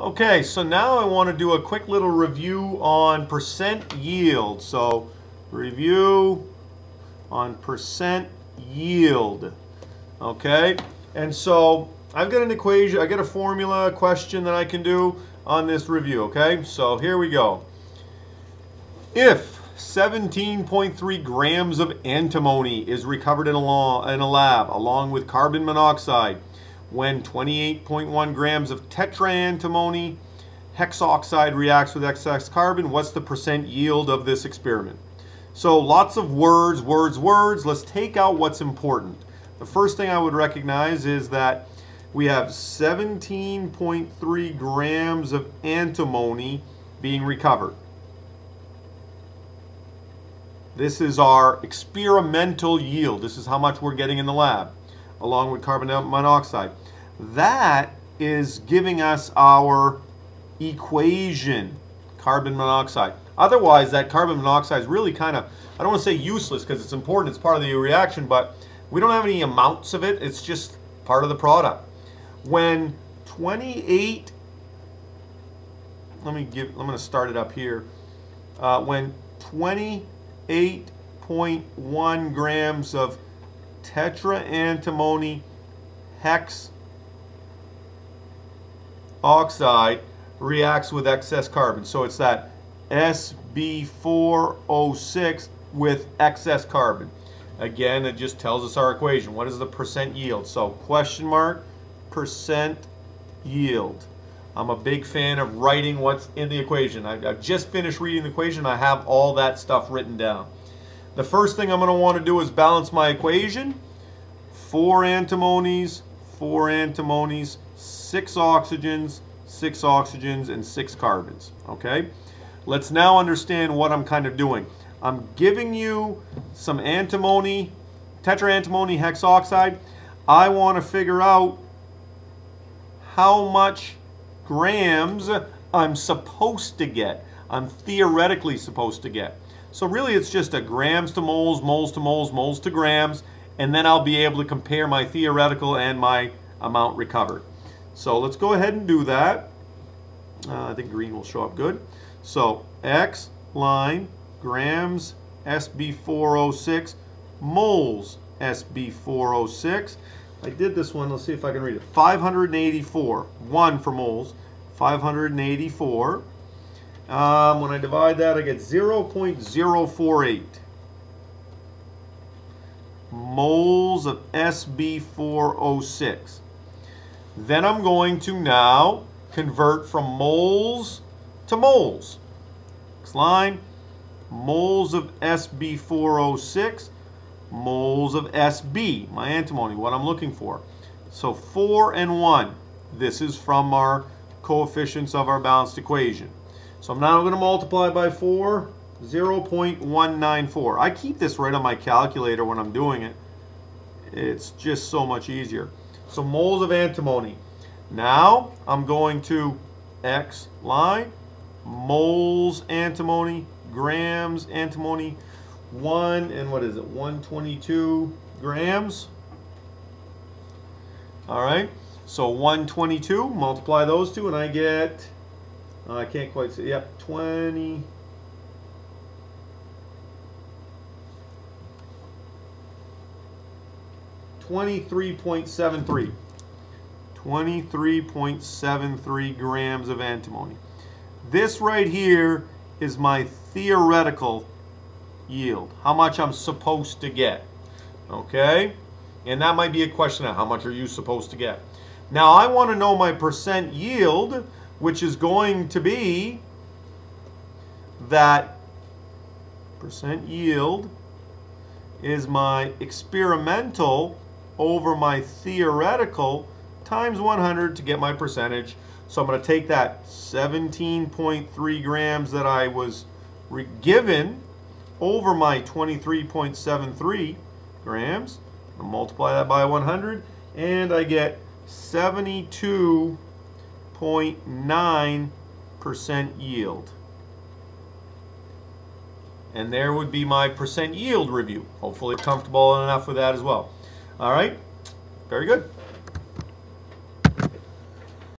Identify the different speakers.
Speaker 1: Okay, so now I want to do a quick little review on percent yield. So review on percent yield. Okay, and so I've got an equation, I got a formula question that I can do on this review. Okay, so here we go. If 17.3 grams of antimony is recovered in a, in a lab along with carbon monoxide, when 28.1 grams of tetraantimony hexoxide reacts with excess carbon, what's the percent yield of this experiment? So lots of words, words, words. Let's take out what's important. The first thing I would recognize is that we have 17.3 grams of antimony being recovered. This is our experimental yield. This is how much we're getting in the lab along with carbon monoxide. That is giving us our equation, carbon monoxide. Otherwise, that carbon monoxide is really kind of, I don't want to say useless because it's important, it's part of the reaction, but we don't have any amounts of it. It's just part of the product. When 28, let me give, I'm going to start it up here. Uh, when 28.1 grams of tetraantimony hex oxide reacts with excess carbon. So it's that SB4O6 with excess carbon. Again, it just tells us our equation. What is the percent yield? So question mark, percent yield. I'm a big fan of writing what's in the equation. I, have just finished reading the equation. I have all that stuff written down. The first thing I'm going to want to do is balance my equation. Four antimonies, four antimonies, six oxygens, six oxygens, and six carbons. Okay? Let's now understand what I'm kind of doing. I'm giving you some antimony, tetraantimony hexoxide. I want to figure out how much grams I'm supposed to get. I'm theoretically supposed to get. So really it's just a grams to moles, moles to moles, moles to grams, and then I'll be able to compare my theoretical and my amount recovered. So let's go ahead and do that. Uh, I think green will show up good. So X line grams SB4O6 moles SB4O6. I did this one. Let's see if I can read it. 584. 1 for moles. 584. Um, when I divide that, I get 0.048 moles of SB4O6. Then I'm going to now convert from moles to moles. Next line, moles of SB4O6, moles of SB, my antimony, what I'm looking for. So 4 and 1, this is from our coefficients of our balanced equation. So I'm now going to multiply by 4, 0.194. I keep this right on my calculator when I'm doing it. It's just so much easier. So moles of antimony. Now I'm going to X line, moles antimony, grams antimony, 1 and what is it, 122 grams. All right, so 122, multiply those two and I get, uh, I can't quite see, yep, 20, Twenty-three point seven three. 23.73 grams of antimony. This right here is my theoretical yield, how much I'm supposed to get. Okay? And that might be a question of how much are you supposed to get. Now I want to know my percent yield, which is going to be that percent yield is my experimental over my theoretical times 100 to get my percentage. So I'm going to take that 17.3 grams that I was given over my 23.73 grams. Multiply that by 100 and I get 72.9% yield. And there would be my percent yield review. Hopefully comfortable enough with that as well. All right, very good.